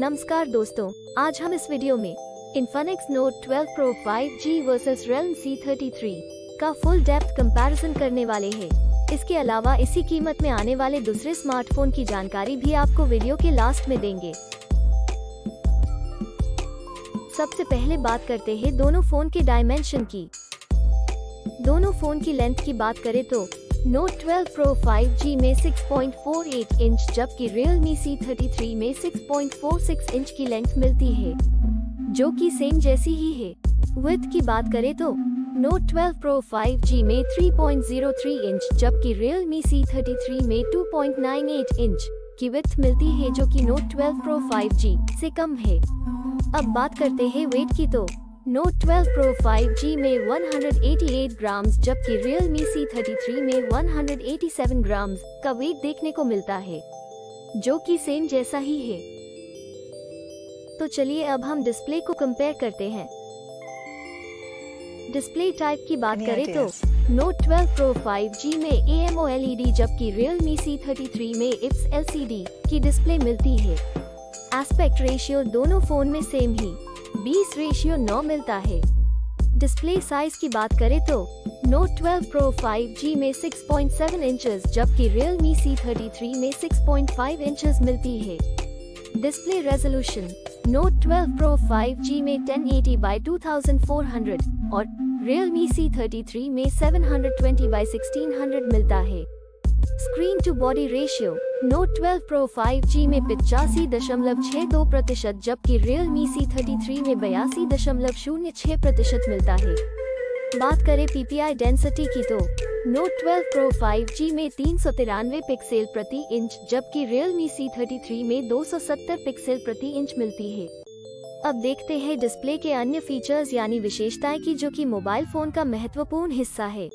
नमस्कार दोस्तों, आज हम इस वीडियो में Infinix Note 12 Pro 5G versus Realme C33 का फुल डेप्थ कंपैरिजन करने वाले हैं। इसके अलावा इसी कीमत में आने वाले दूसरे स्मार्टफ़ोन की जानकारी भी आपको वीडियो के लास्ट में देंगे सबसे पहले बात करते हैं दोनों फ़ोन के डायमेंशन की दोनों फ़ोन की लेंथ की बात करें तो Note 12 Pro 5G में 6.48 इंच जबकि Realme C33 में 6.46 इंच की लेंथ मिलती है, जो कि सेम जैसी ही है। विथ की बात करें तो Note 12 Pro 5G में 3.03 इंच जबकि Realme C33 में 2.98 इंच की विथ मिलती है, जो कि Note 12 Pro 5G से कम है। अब बात करते हैं वेट की तो। Note 12 Pro 5G में 188 ग्राम्स जबकि Realme C33 में 187 ग्राम्स का वेट देखने को मिलता है जो कि सेम जैसा ही है। तो चलिए अब हम डिस्प्ले को कंपेयर करते हैं। डिस्प्ले टाइप की बात करें तो Note 12 Pro 5G में AMOLED जबकि Realme C33 में IPS LCD की डिस्प्ले मिलती है। एस्पेक्ट रेशियो दोनों फ़ोन में सेम ही। 20 रेशियो 9 मिलता है। डिस्प्ले साइज़ की बात करें तो Note 12 Pro 5G में 6.7 इंचेस जबकि Realme C33 में 6.5 इंचेस मिलती है। Display resolution Note 12 Pro 5G में 1080 by 2400 और Realme C33 में सेवन 720 by 1600 मिलता है। Screen to body ratio Note 12 Pro 5G में पिचासी दशमलव छह दो प्रतिशत, जबकि रियल मी Realme C33 में बयासी दशमलव शून्य छह प्रतिशत मिलता है। बात करें PPI डेंसिटी की तो। Note 12 Pro 5G में तीन सौ तिरानवे पिक्सल प्रति इंच जबकि रियल मी Realme C33 में 270 पिक्सल प्रति इंच मिलती है। अब देखते हैं डिस्प्ले के अन्य फीचर्स यानी विशेषताएँ की, जो कि मोबाइल फ़ोन का महत्वपूर्ण हिस्सा है।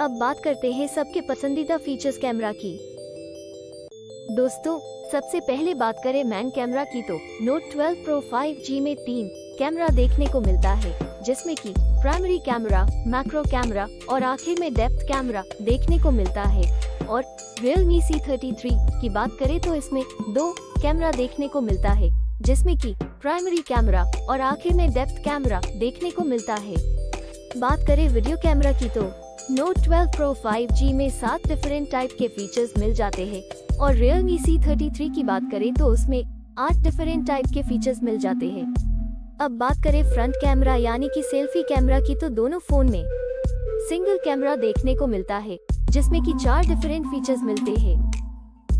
अब बात करते हैं सबके पसंदीदा फीचर्स कैमरा की। दोस्तों, सबसे पहले बात करें मैन कैमरा की तो Note 12 Pro 5G में तीन कैमरा देखने को मिलता है, जिसमें कि प्राइमरी कैमरा मैक्रो कैमरा और आखिर में डेप्थ कैमरा देखने को मिलता है। और Realme C33 की बात करें तो इसमें दो कैमरा देखने को मिलता है, जिसमें कि प्राइमरी कैमरा और आखिर में डेप्थ कैमरा देखने को मिलता है। बात करें वीडियो कैमरा की तो Note 12 Pro 5G में सात डिफरेंट टाइप के फीचर्स मिल जाते हैं। और Realme C33 की बात करें तो उसमें आठ डिफरेंट टाइप के फीचर्स मिल जाते हैं। अब बात करें फ्रंट कैमरा यानी कि सेल्फी कैमरा की तो दोनों फ़ोन में। सिंगल कैमरा देखने को मिलता है, जिसमें कि चार डिफरेंट फीचर्स मिलते हैं।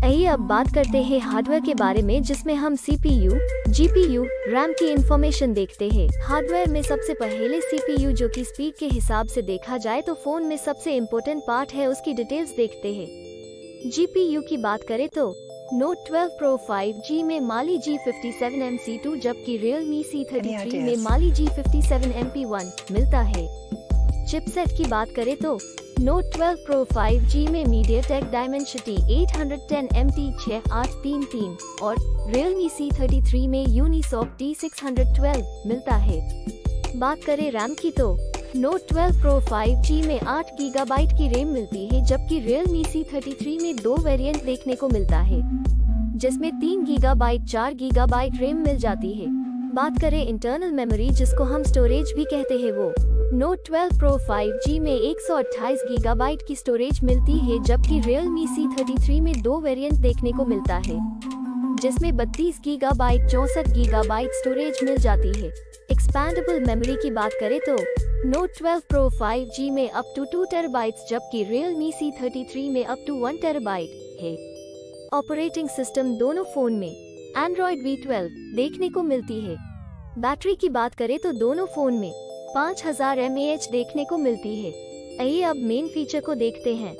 आइए अब बात करते हैं हार्डवेयर के बारे में जिसमें हम CPU, GPU, रैम की इंफॉर्मेशन देखते हैं। हार्डवेयर में सबसे पहले CPU जो कि स्पीड के हिसाब से देखा जाए तो फ़ोन में सबसे इम्पोर्टेंट पार्ट है उसकी डिटेल्स देखते हैं। GPU की बात करें तो Note 12 Pro 5G में Mali G57 MC2 जबकि Realme C33 में Mali G57 MP1 मिलता है। चिपसेट की बात करें तो Note 12 Pro 5G में MediaTek Dimensity 810 MT 6833 और रियलमी Realme C33 में Unisoc T612 मिलता है। बात करें रैम की तो Note 12 Pro 5G में 8 गीगाबाइट की रैम मिलती है, जबकि Realme C33 में दो वेरिएंट देखने को मिलता है, जिसमें 3 गीगाबाइट 4 गीगाबाइट रैम मिल जाती है। बात करें इंटरनल मेमोरी जिसको हम स्टोरेज भी कहते हैं वो। Note 12 Pro 5G में 128 गीगाबाइट की स्टोरेज मिलती है, जबकि Realme C33 में दो वेरिएंट देखने को मिलता है, जिसमें 32 गीगाबाइट चौसठ गीगाबाइट स्टोरेज मिल जाती है। एक्सपैंडेबल मेमोरी की बात करें तो Note 12 Pro 5G में अप टू 2 टेराबाइट्स जबकि Realme C33 में अप टू 1 टेराबाइट है। ऑपरेटिंग सिस्टम दोनों फ़ोन में, Android V12 देखने को मिलती है। बैटरी की बात करें तो दोनों फ़ोन में 5000 mAh देखने को मिलती है। आइए अब मेन फीचर को देखते हैं।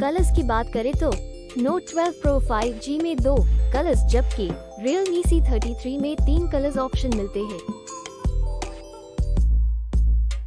कलर्स की बात करें तो Note 12 Pro 5G में दो कलर्स, जबकि Realme C33 में तीन कलर्स ऑप्शन मिलते हैं।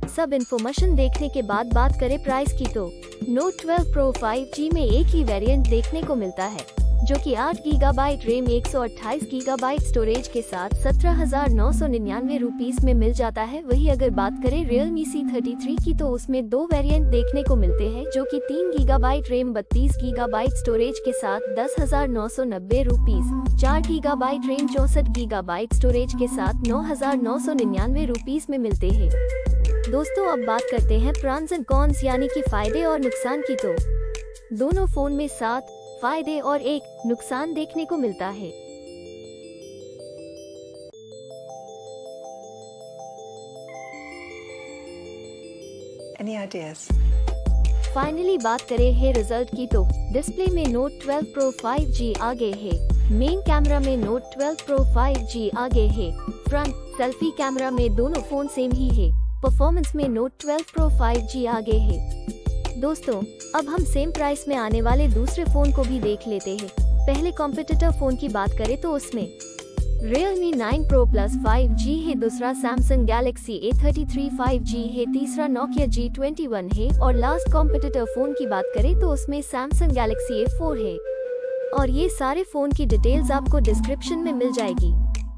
सब इन्फॉर्मेशन देखने के बाद बात करें प्राइस की तो। Note 12 Pro 5G में एक ही वेरिएंट देखने को मिलता है, जो कि 8 गीगाबाइट रैम 128 गीगाबाइट स्टोरेज के साथ सत्रह हज़ार नौ सौ निन्यानवे रूपीज में मिल जाता है। वही अगर बात करें Realme C33 की तो उसमें दो वेरिएंट देखने को मिलते हैं, जो कि तीन गीगाबाइट रैम बत्तीस गीगाबाइट स्टोरेज के साथ दस हज़ार नौ सौ नब्बे रूपीज चार गीगाबाइट रैम चौसठ गीगाबाइट स्टोरेज के साथ नौ हज़ार नौ सौ निन्यानवे रूपीज में मिलते हैं। दोस्तों अब बात करते हैं प्रॉन्स एंड कॉन्स यानी कि फ़ायदे और नुकसान की तो। दोनों फ़ोन में सात फ़ायदे और एक नुकसान देखने को मिलता है। Any ideas? फाइनली बात करें है रिज़ल्ट की तो। डिस्प्ले में नोट 12 प्रो 5G आगे है। मेन कैमरा में नोट 12 प्रो 5G आगे है। फ्रंट सेल्फी कैमरा में दोनों फ़ोन सेम ही है। परफॉर्मेंस में नोट 12 प्रो 5G आगे है। दोस्तों, अब हम सेम प्राइस में आने वाले दूसरे फ़ोन को भी देख लेते हैं। पहले कॉम्पिटिटर फ़ोन की बात करें तो उसमें Realme 9 Pro Plus 5G है, दूसरा Samsung Galaxy A33 5G है, तीसरा Nokia G21 है और लास्ट कॉम्पिटिटर फ़ोन की बात करें तो उसमें Samsung Galaxy A4 है। और ये सारे फ़ोन की डिटेल्स आपको डिस्क्रिप्शन में मिल जाएगी।